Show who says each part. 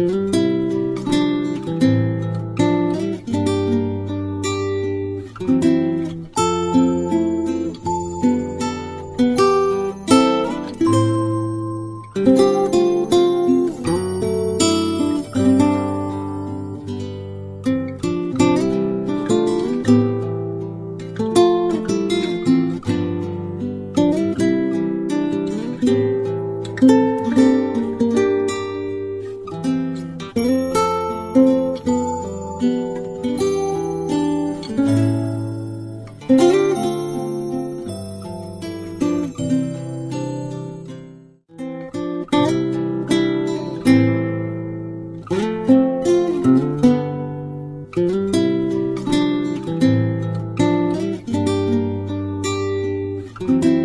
Speaker 1: Música you